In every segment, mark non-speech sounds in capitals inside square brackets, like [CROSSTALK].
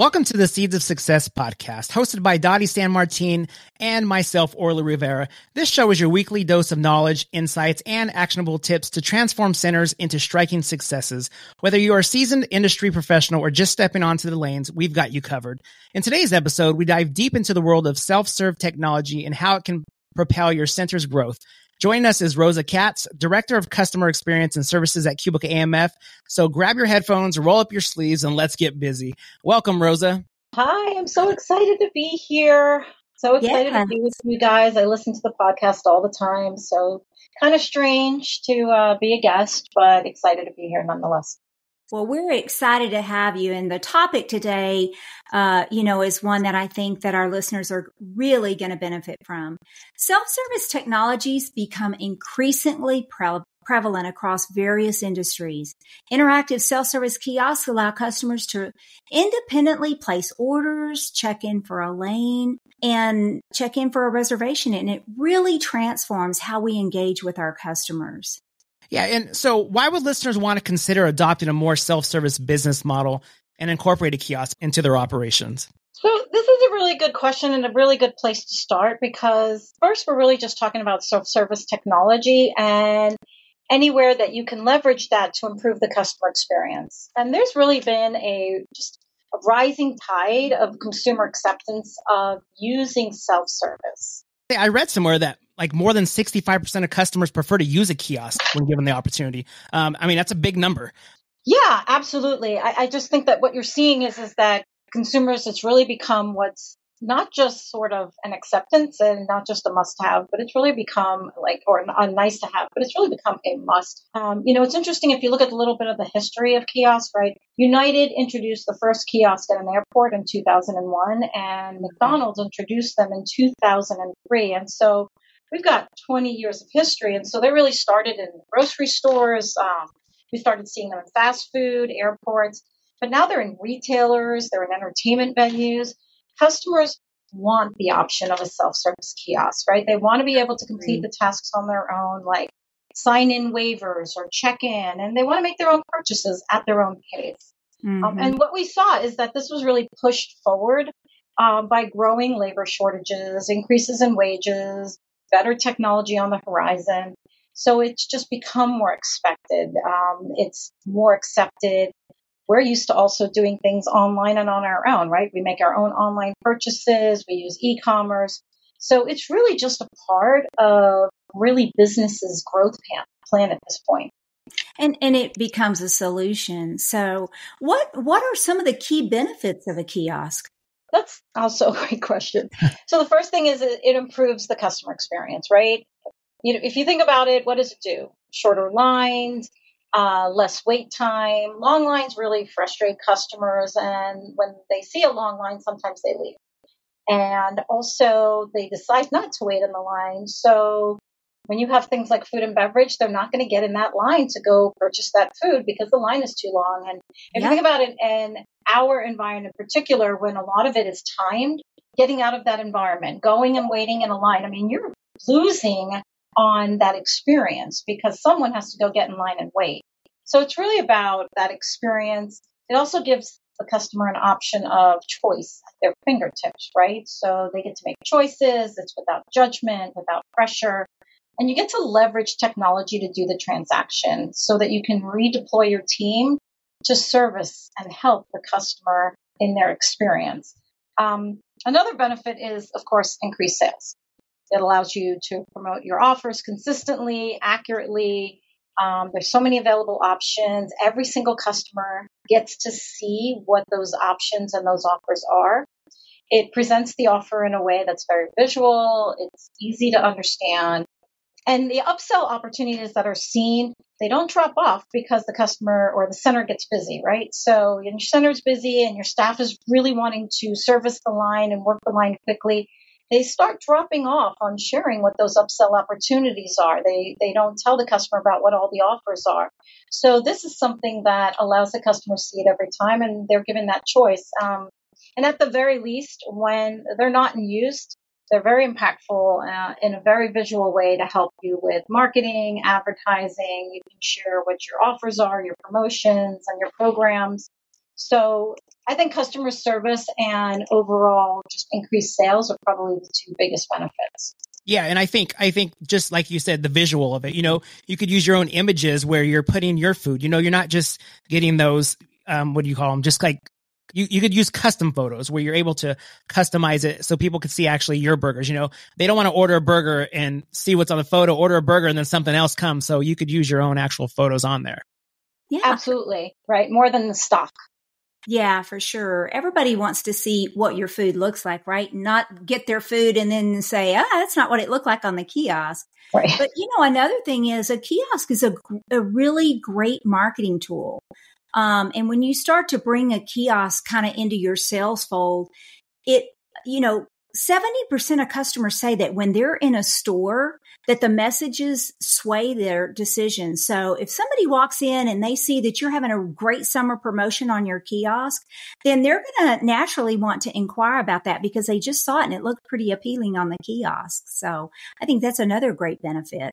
Welcome to the Seeds of Success podcast, hosted by Dottie San Martin and myself, Orla Rivera. This show is your weekly dose of knowledge, insights, and actionable tips to transform centers into striking successes. Whether you are a seasoned industry professional or just stepping onto the lanes, we've got you covered. In today's episode, we dive deep into the world of self-serve technology and how it can propel your center's growth. Joining us is Rosa Katz, Director of Customer Experience and Services at Qubica AMF. So grab your headphones, roll up your sleeves, and let's get busy. Welcome, Rosa. Hi, I'm so excited to be here. So excited yeah. to be with you guys. I listen to the podcast all the time, so kind of strange to uh, be a guest, but excited to be here nonetheless. Well, we're excited to have you. And the topic today, uh, you know, is one that I think that our listeners are really going to benefit from. Self-service technologies become increasingly pre- prevalent across various industries. Interactive self-service kiosks allow customers to independently place orders, check in for a lane, and check in for a reservation. And it really transforms how we engage with our customers. Yeah. And so why would listeners want to consider adopting a more self-service business model and incorporate a kiosk into their operations? So this is a really good question and a really good place to start because first we're really just talking about self-service technology and anywhere that you can leverage that to improve the customer experience. And there's really been a just a rising tide of consumer acceptance of using self-service. I read somewhere that like more than 65% of customers prefer to use a kiosk when given the opportunity. Um, I mean, that's a big number. Yeah, absolutely. I, I just think that what you're seeing is is that consumers, it's really become what's not just sort of an acceptance and not just a must have, but it's really become like, or a nice to have, but it's really become a must. Um, you know, it's interesting if you look at a little bit of the history of kiosks, right? United introduced the first kiosk at an airport in 2001 and McDonald's introduced them in 2003. And so we've got 20 years of history. And so they really started in grocery stores. Um, we started seeing them in fast food, airports, but now they're in retailers, they're in entertainment venues customers want the option of a self-service kiosk, right? They want to be able to complete the tasks on their own, like sign in waivers or check in, and they want to make their own purchases at their own pace. Um, mm-hmm. Um, and what we saw is that this was really pushed forward um, by growing labor shortages, increases in wages, better technology on the horizon. So it's just become more expected. Um, it's more accepted we're used to also doing things online and on our own, right? We make our own online purchases, we use e commerce. So it's really just a part of really business's growth plan at this point. And and it becomes a solution. So what what are some of the key benefits of a kiosk? That's also a great question. so the first thing is it, improves the customer experience, right? You know, if you think about it, what does it do? Shorter lines, uh, less wait time. Long lines really frustrate customers, and when they see a long line, sometimes they leave. And also, they decide not to wait in the line. So, when you have things like food and beverage, they're not going to get in that line to go purchase that food because the line is too long. And if yeah. you think about it in our environment in particular, when a lot of it is timed, getting out of that environment, going and waiting in a line, I mean, you're losing on that experience because someone has to go get in line and wait. So it's really about that experience. It also gives the customer an option of choice at their fingertips, right? So they get to make choices. It's without judgment, without pressure. And you get to leverage technology to do the transaction so that you can redeploy your team to service and help the customer in their experience. Um, another benefit is, of course, increased sales. It allows you to promote your offers consistently, accurately. Um, there's so many available options. Every single customer gets to see what those options and those offers are. It presents the offer in a way that's very visual. It's easy to understand. And the upsell opportunities that are seen, they don't drop off because the customer or the center gets busy, right? So when your center is busy and your staff is really wanting to service the line and work the line quickly they start dropping off on sharing what those upsell opportunities are. They they don't tell the customer about what all the offers are. So this is something that allows the customer to see it every time, and they're given that choice. Um, and at the very least, when they're not in use, they're very impactful uh, in a very visual way to help you with marketing, advertising. You can share what your offers are, your promotions, and your programs. So I think customer service and overall just increased sales are probably the two biggest benefits. Yeah, and I think I think just like you said, the visual of it. You know, you could use your own images where you're putting your food. You know, you're not just getting those. Um, what do you call them? Just like you, you could use custom photos where you're able to customize it so people could see actually your burgers. You know, they don't want to order a burger and see what's on the photo, order a burger and then something else comes. So you could use your own actual photos on there. Yeah. Absolutely. Right. More than the stock. Yeah, for sure. Everybody wants to see what your food looks like, right? Not get their food and then say, ah, that's not what it looked like on the kiosk. Right. But you know, another thing is a kiosk is a, a really great marketing tool. Um, and when you start to bring a kiosk kind of into your sales fold, it, you know, 70% of customers say that when they're in a store that the messages sway their decisions. So if somebody walks in and they see that you're having a great summer promotion on your kiosk, then they're going to naturally want to inquire about that because they just saw it and it looked pretty appealing on the kiosk. So I think that's another great benefit.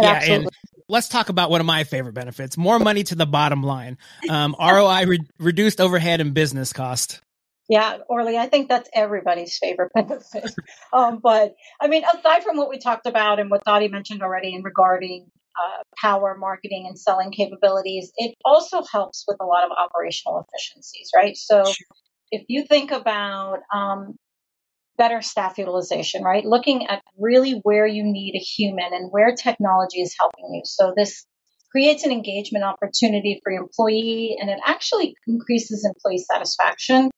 Yeah, Absolutely. and let's talk about one of my favorite benefits: more money to the bottom line. Um, [LAUGHS] ROI re- reduced overhead and business cost. Yeah, Orly, I think that's everybody's favorite [LAUGHS] benefit. um, but I mean, aside from what we talked about and what Dottie mentioned already in regarding uh, power, marketing, and selling capabilities, it also helps with a lot of operational efficiencies, right? So if you think about um, better staff utilization, right? Looking at really where you need a human and where technology is helping you. So this creates an engagement opportunity for your employee and it actually increases employee satisfaction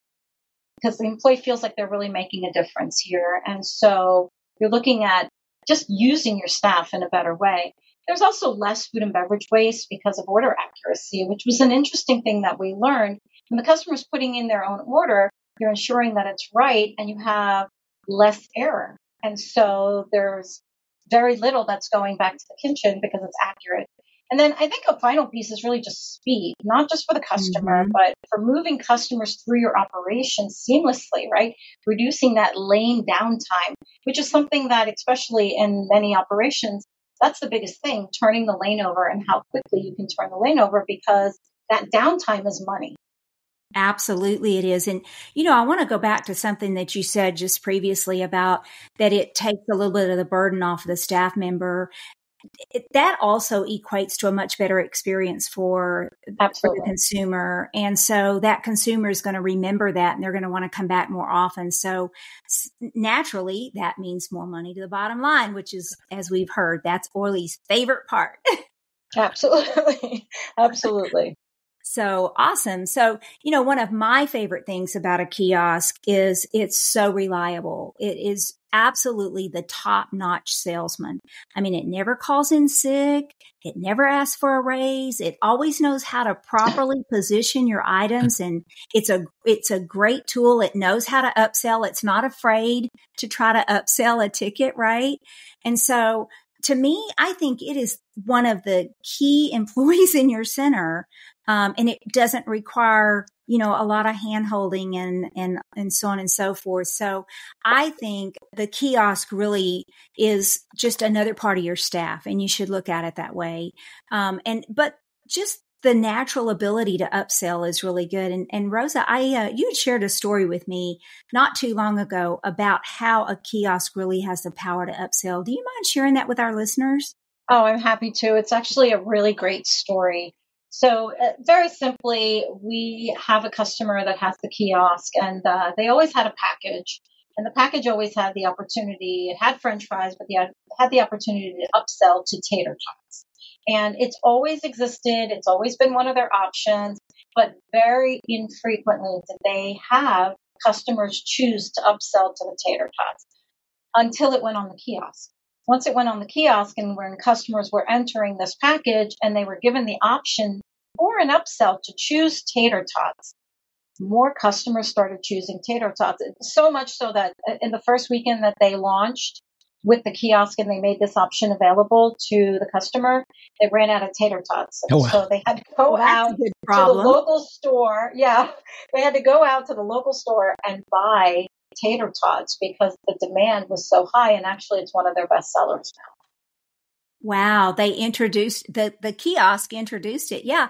because the employee feels like they're really making a difference here. And so you're looking at just using your staff in a better way. There's also less food and beverage waste because of order accuracy, which was an interesting thing that we learned. When the customer's putting in their own order, you're ensuring that it's right and you have less error. And so there's very little that's going back to the kitchen because it's accurate. And then I think a final piece is really just speed, not just for the customer, mm-hmm. but for moving customers through your operation seamlessly, right? Reducing that lane downtime, which is something that, especially in many operations, that's the biggest thing, turning the lane over and how quickly you can turn the lane over because that downtime is money. Absolutely, it is. And, you know, I want to go back to something that you said just previously about that it takes a little bit of the burden off of the staff member it, that also equates to a much better experience for, for, the consumer. And so that consumer is going to remember that and they're going to want to come back more often. So naturally, that means more money to the bottom line, which is, as we've heard, that's Orly's favorite part. [LAUGHS] Absolutely. [LAUGHS] Absolutely. So awesome. So, you know, one of my favorite things about a kiosk is it's so reliable. It is absolutely the top notch salesman. I mean, it never calls in sick. It never asks for a raise. It always knows how to properly position your items. And it's a, it's a great tool. It knows how to upsell. It's not afraid to try to upsell a ticket, right? And so to me, I think it is one of the key [LAUGHS] employees in your center um, and it doesn't require, you know, a lot of hand holding and, and, and so on and so forth. So I think the kiosk really is just another part of your staff and you should look at it that way. Um, and, but just the natural ability to upsell is really good. And, and Rosa, I uh, you shared a story with me not too long ago about how a kiosk really has the power to upsell. Do you mind sharing that with our listeners? Oh, I'm happy to. It's actually a really great story. So, uh, very simply, we have a customer that has the kiosk, and uh, they always had a package. And the package always had the opportunity, it had french fries, but it had the opportunity to upsell to tater tots. And it's always existed, it's always been one of their options, but very infrequently did they have customers choose to upsell to the tater tots until it went on the kiosk once it went on the kiosk and when customers were entering this package and they were given the option or an upsell to choose tater tots, more customers started choosing tater tots. So much so that in the first weekend that they launched with the kiosk and they made this option available to the customer, they ran out of tater tots. Oh, wow. So they had to go oh, well, out to the local store. Yeah, they had to go out to the local store and buy tater tots because the demand was so high. And actually, it's one of their best sellers now. Wow, they introduced the the kiosk introduced it. Yeah.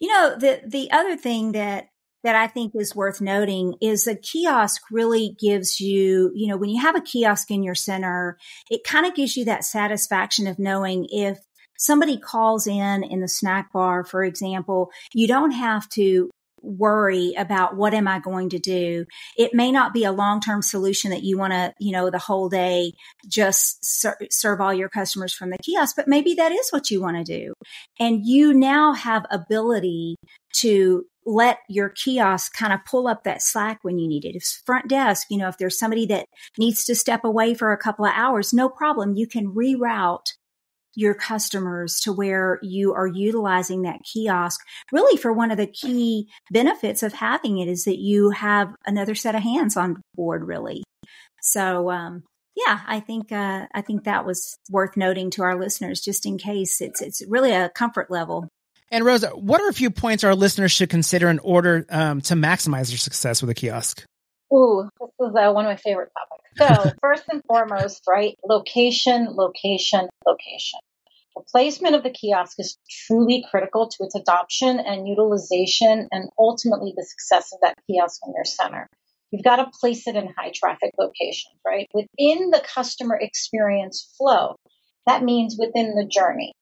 You know, the the other thing that that I think is worth noting is a kiosk really gives you, you know, when you have a kiosk in your center, it kind of gives you that satisfaction of knowing if somebody calls in in the snack bar, for example, you don't have to worry about what am I going to do. It may not be a long-term solution that you want to, you know, the whole day just ser- serve all your customers from the kiosk, but maybe that is what you want to do. And you now have ability to let your kiosk kind of pull up that slack when you need it. If front desk, you know, if there's somebody that needs to step away for a couple of hours, no problem. You can reroute your customers to where you are utilizing that kiosk really for one of the key benefits of having it is that you have another set of hands on board really so um, yeah i think uh, i think that was worth noting to our listeners just in case it's it's really a comfort level and rosa what are a few points our listeners should consider in order um, to maximize their success with a kiosk Ooh, this is uh, one of my favorite topics. So, [LAUGHS] first and foremost, right? Location, location, location. The placement of the kiosk is truly critical to its adoption and utilization and ultimately the success of that kiosk in your center. You've got to place it in high traffic locations, right? Within the customer experience flow. That means within the journey.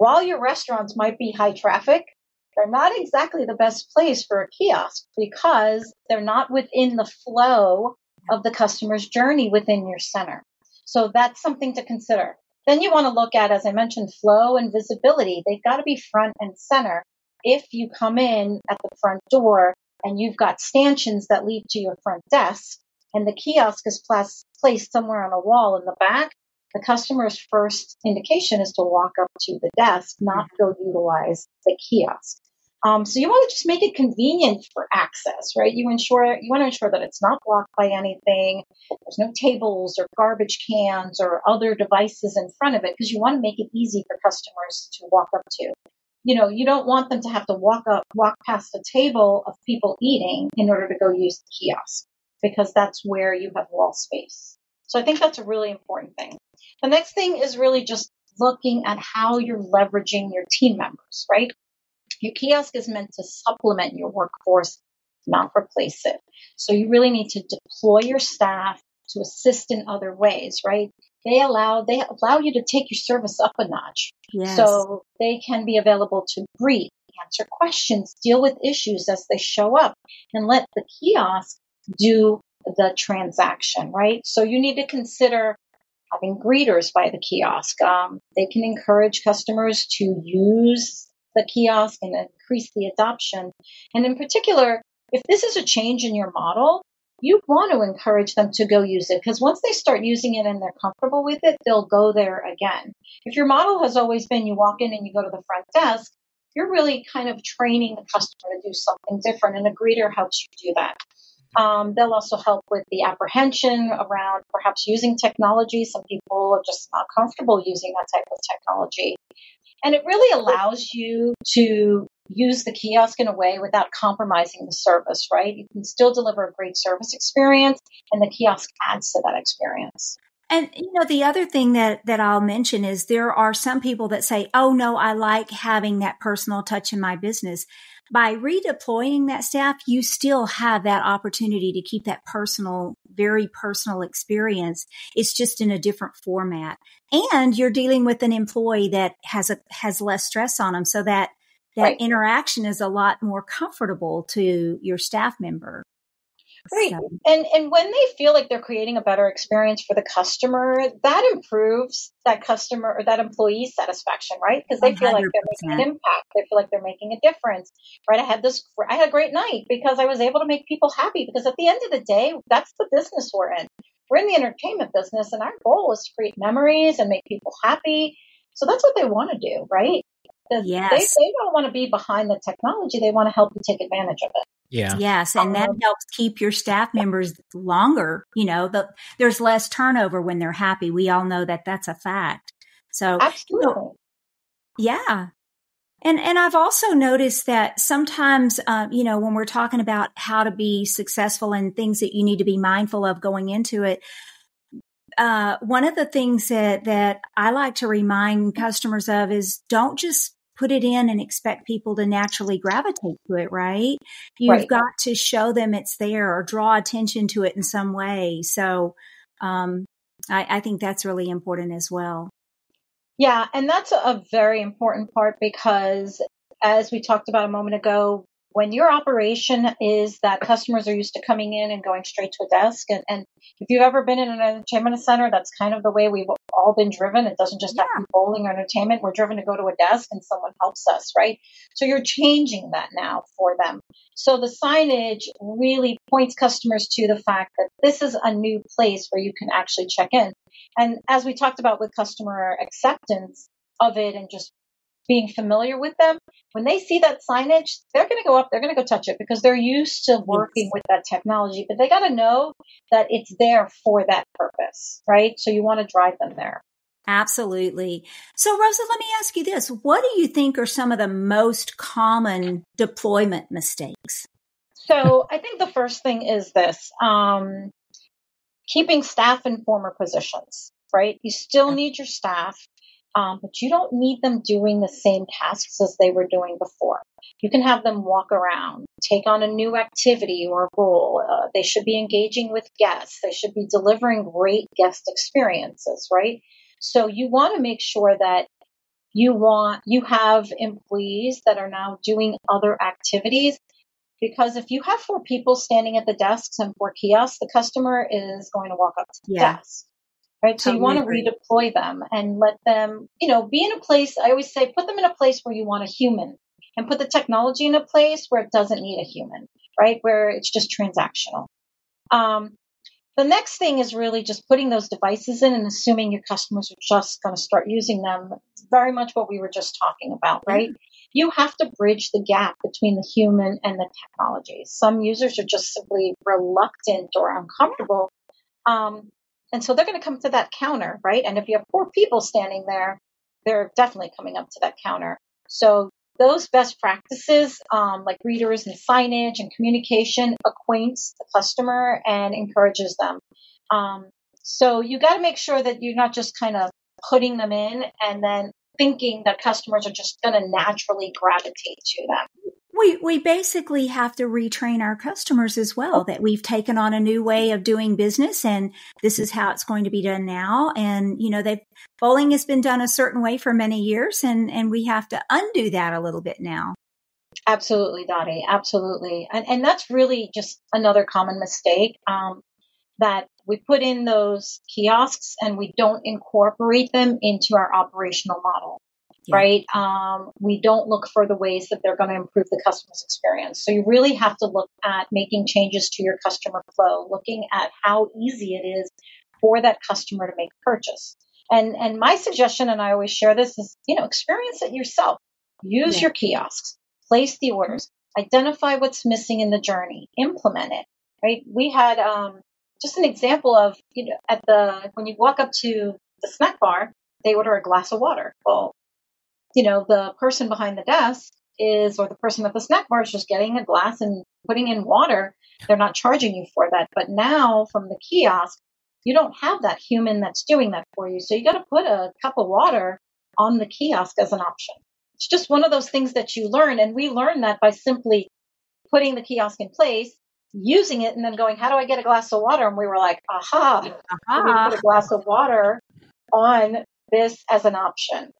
While your restaurants might be high traffic, they're not exactly the best place for a kiosk because they're not within the flow of the customer's journey within your center. So that's something to consider. Then you want to look at, as I mentioned, flow and visibility. They've got to be front and center. If you come in at the front door and you've got stanchions that lead to your front desk and the kiosk is placed somewhere on a wall in the back, the customer's first indication is to walk up to the desk, not go utilize the kiosk. Um, so you want to just make it convenient for access, right? You ensure you want to ensure that it's not blocked by anything. There's no tables or garbage cans or other devices in front of it because you want to make it easy for customers to walk up to. You know, you don't want them to have to walk up, walk past a table of people eating in order to go use the kiosk because that's where you have wall space. So I think that's a really important thing. The next thing is really just looking at how you're leveraging your team members, right? Your kiosk is meant to supplement your workforce, not replace it. So you really need to deploy your staff to assist in other ways, right? They allow they allow you to take your service up a notch. Yes. So they can be available to greet, answer questions, deal with issues as they show up, and let the kiosk do the transaction, right? So you need to consider having greeters by the kiosk. Um, they can encourage customers to use the kiosk and increase the adoption. And in particular, if this is a change in your model, you want to encourage them to go use it because once they start using it and they're comfortable with it, they'll go there again. If your model has always been you walk in and you go to the front desk, you're really kind of training the customer to do something different, and a greeter helps you do that. Um, they'll also help with the apprehension around perhaps using technology. Some people are just not comfortable using that type of technology. And it really allows you to use the kiosk in a way without compromising the service, right? You can still deliver a great service experience and the kiosk adds to that experience. And you know, the other thing that that I'll mention is there are some people that say, "Oh no, I like having that personal touch in my business." By redeploying that staff, you still have that opportunity to keep that personal, very personal experience. It's just in a different format. And you're dealing with an employee that has a has less stress on them so that that right. interaction is a lot more comfortable to your staff member. Right. So. And and when they feel like they're creating a better experience for the customer, that improves that customer or that employee satisfaction, right? Because they 100%. feel like they're making an impact. They feel like they're making a difference. Right. I had this I had a great night because I was able to make people happy because at the end of the day, that's the business we're in. We're in the entertainment business and our goal is to create memories and make people happy. So that's what they want to do, right? Yes. They, they don't want to be behind the technology. They want to help you take advantage of it. Yeah. Yes. And that helps keep your staff members longer. You know, the, there's less turnover when they're happy. We all know that that's a fact. So, Absolutely. You know, yeah. And, and I've also noticed that sometimes, uh, you know, when we're talking about how to be successful and things that you need to be mindful of going into it, uh, one of the things that, that I like to remind customers of is don't just put it in and expect people to naturally gravitate to it, right? You've Right. got to show them it's there or draw attention to it in some way. So, um, I, I think that's really important as well. Yeah, and that's a very important part because as we talked about a moment ago, when your operation is that customers are used to coming in and going straight to a desk, and, and if you've ever been in an entertainment center, that's kind of the way we've all been driven. It doesn't just have to be bowling or entertainment. We're driven to go to a desk and someone helps us, right? So you're changing that now for them. So the signage really points customers to the fact that this is a new place where you can actually check in. And as we talked about with customer acceptance of it and just being familiar with them, when they see that signage, they're going to go up, they're going to go touch it because they're used to working with that technology, but they got to know that it's there for that purpose, right? So you want to drive them there. Absolutely. So, Rosa, let me ask you this. What do you think are some of the most common deployment mistakes? So I think the first thing is this um, keeping staff in former positions, right? You still need your staff, um, but you don't need them doing the same tasks as they were doing before. You can have them walk around, take on a new activity or role. Uh, they should be engaging with guests. They should be delivering great guest experiences, right? So you want to make sure that you want you have employees that are now doing other activities because if you have four people standing at the desks and four kiosks, the customer is going to walk up to the Yeah. desk. Right. So you want to Totally redeploy them and let them, you know, be in a place. I always say put them in a place where you want a human and put the technology in a place where it doesn't need a human, right? Where it's just transactional. Um, the next thing is really just putting those devices in and assuming your customers are just going to start using them. It's very much what we were just talking about, right? You have to bridge the gap between the human and the technology. Some users are just simply reluctant or uncomfortable. Um, and so they're going to come to that counter, right? And if you have four people standing there, they're definitely coming up to that counter. So those best practices, um, like readers and signage and communication, acquaints the customer and encourages them. Um, so you got to make sure that you're not just kind of putting them in and then thinking that customers are just going to naturally gravitate to them. We we basically have to retrain our customers as well that we've taken on a new way of doing business and this is how it's going to be done now and you know they've bowling has been done a certain way for many years and and we have to undo that a little bit now. Absolutely, Dottie. Absolutely. And, and that's really just another common mistake um, that we put in those kiosks and we don't incorporate them into our operational model. Yeah. Right. Um, we don't look for the ways that they're going to improve the customer's experience. So you really have to look at making changes to your customer flow, looking at how easy it is for that customer to make a purchase. And and my suggestion, and I always share this, is you know experience it yourself. Use Yeah. your kiosks, place the orders, identify what's missing in the journey, implement it. Right? We had um, just an example of you know at the when you walk up to the snack bar, they order a glass of water. Well, you know the person behind the desk is or the person at the snack bar is just getting a glass and putting in water. They're not charging you for that. But now from the kiosk, you don't have that human that's doing that for you. So you got to put a cup of water on the kiosk as an option. It's just one of those things that you learn. And we learn that by simply putting the kiosk in place, using it, and then going, how do I get a glass of water? And we were like, aha, we Aha. put a glass of water on this as an option.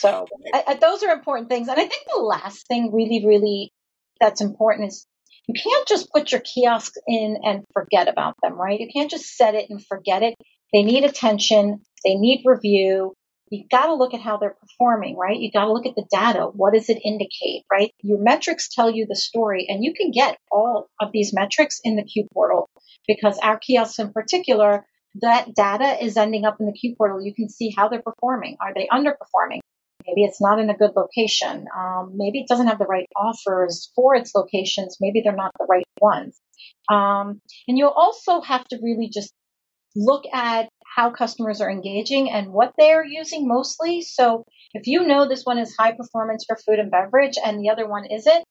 So oh, I, I, those are important things. And I think the last thing really, really that's important is you can't just put your kiosks in and forget about them, right? You can't just set it and forget it. They need attention. They need review. You got to look at how they're performing, right? You got to look at the data. What does it indicate, right? Your metrics tell you the story and you can get all of these metrics in the Q portal because our kiosks in particular, that data is ending up in the Q portal. You can see how they're performing. Are they underperforming? Maybe it's not in a good location. Um, maybe it doesn't have the right offers for its locations. Maybe they're not the right ones. Um, and you'll also have to really just look at how customers are engaging and what they're using mostly. So if you know this one is high performance for food and beverage and the other one isn't,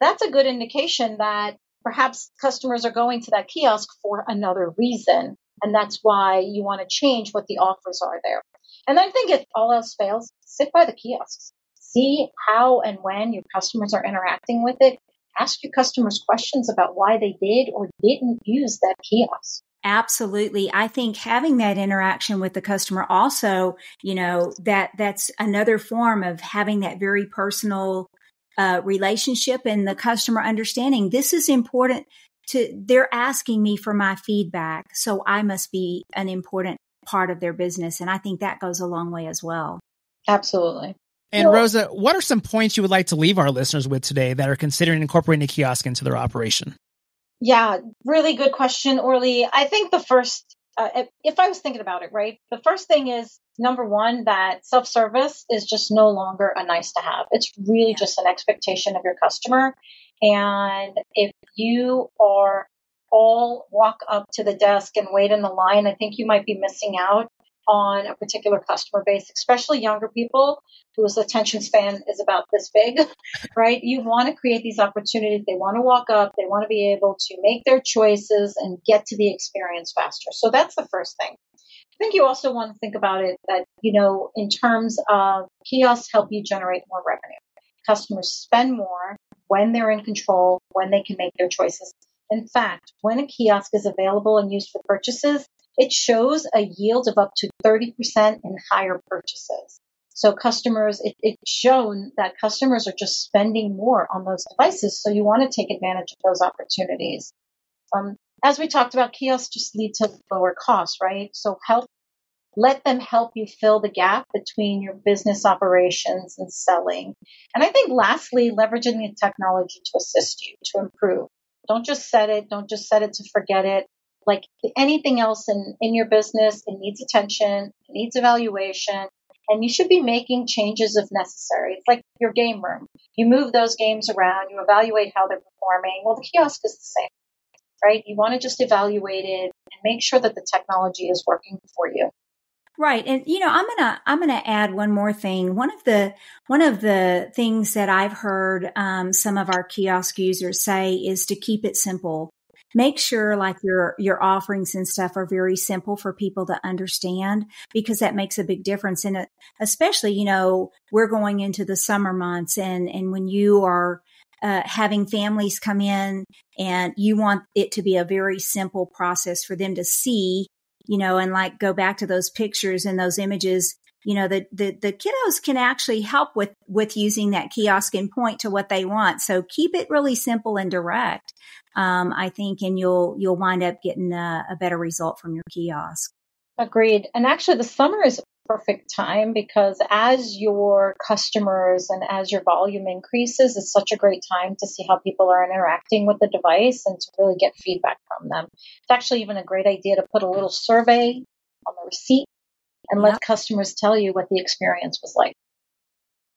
that's a good indication that perhaps customers are going to that kiosk for another reason. And that's why you want to change what the offers are there. And I think if all else fails, sit by the kiosks. See how and when your customers are interacting with it. Ask your customers questions about why they did or didn't use that kiosk. Absolutely. I think having that interaction with the customer also, you know, that that's another form of having that very personal uh, relationship and the customer understanding. This is important to, they're asking me for my feedback. So I must be an important part of their business. And I think that goes a long way as well. Absolutely. And Rosa, what are some points you would like to leave our listeners with today that are considering incorporating a kiosk into their operation? Yeah, really good question, Orly. I think the first, uh, if I was thinking about it, right, the first thing is number one, that self service is just no longer a nice to have. It's really just an expectation of your customer. And if you are all walk up to the desk and wait in the line, I think you might be missing out on a particular customer base, especially younger people whose attention span is about this big, [LAUGHS] right? You want to create these opportunities. They want to walk up, they want to be able to make their choices and get to the experience faster. So that's the first thing. I think you also want to think about it that, you know, in terms of kiosks help you generate more revenue. Customers spend more when they're in control, when they can make their choices. In fact, when a kiosk is available and used for purchases, it shows a yield of up to 30% in higher purchases. So customers, it, it's shown that customers are just spending more on those devices. So you want to take advantage of those opportunities. Um, as we talked about, kiosks just lead to lower costs, right? So help, let them help you fill the gap between your business operations and selling. And I think lastly, leveraging the technology to assist you to improve. Don't just set it. Don't just set it to forget it like anything else in, in your business, it needs attention, it needs evaluation, and you should be making changes if necessary. It's like your game room. You move those games around, you evaluate how they're performing. Well, the kiosk is the same, right? You want to just evaluate it and make sure that the technology is working for you. Right. And you know, I'm going to I'm going to add one more thing. One of the one of the things that I've heard um, some of our kiosk users say is to keep it simple make sure like your your offerings and stuff are very simple for people to understand because that makes a big difference in it especially you know we're going into the summer months and and when you are uh, having families come in and you want it to be a very simple process for them to see you know and like go back to those pictures and those images you know the, the the kiddos can actually help with with using that kiosk and point to what they want. So keep it really simple and direct um, i think and you'll you'll wind up getting a, a better result from your kiosk. Agreed. And actually the summer is perfect time because as your customers and as your volume increases, it's such a great time to see how people are interacting with the device and to really get feedback from them. It's actually even a great idea to put a little survey on the receipt and let customers tell you what the experience was like.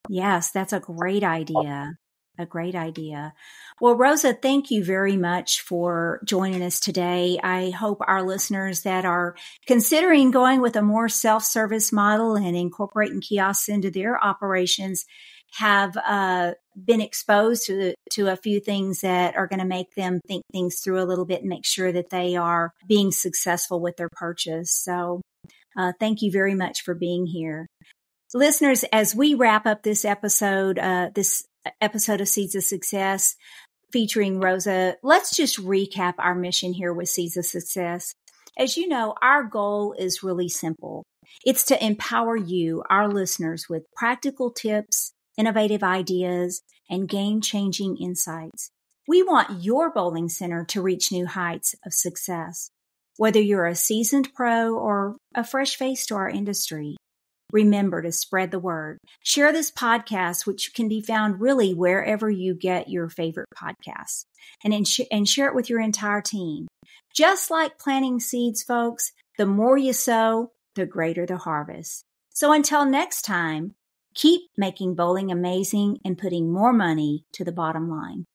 Yes, that's a great idea. A great idea. Well, Rosa, thank you very much for joining us today. I hope our listeners that are considering going with a more self service model and incorporating kiosks into their operations have uh, been exposed to to a few things that are going to make them think things through a little bit and make sure that they are being successful with their purchase. So uh, thank you very much for being here. Listeners, as we wrap up this episode, uh, this episode of Seeds of Success featuring Rosa, let's just recap our mission here with Seeds of Success. As you know, our goal is really simple. It's to empower you, our listeners, with practical tips, innovative ideas, and game changing insights. We want your bowling center to reach new heights of success. Whether you're a seasoned pro or a fresh face to our industry, remember to spread the word. Share this podcast, which can be found really wherever you get your favorite podcasts, and, and share it with your entire team. Just like planting seeds, folks, the more you sow, the greater the harvest. So until next time, keep making bowling amazing and putting more money to the bottom line.